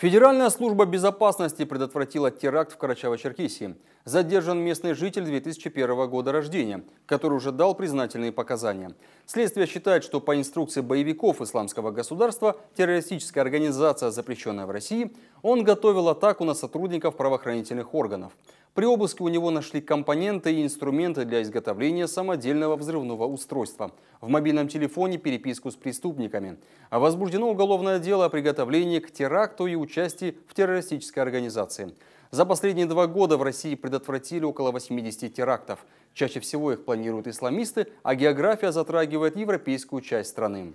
Федеральная служба безопасности предотвратила теракт в Карачаево-Черкесии. Задержан местный житель 2001 года рождения, который уже дал признательные показания. Следствие считает, что по инструкции боевиков исламского государства, террористическая организация, запрещенная в России, он готовил атаку на сотрудников правоохранительных органов. При обыске у него нашли компоненты и инструменты для изготовления самодельного взрывного устройства. В мобильном телефоне переписку с преступниками. А возбуждено уголовное дело о приготовлении к теракту и участии в террористической организации. За последние два года в России предотвратили около 80 терактов. Чаще всего их планируют исламисты, а география затрагивает европейскую часть страны.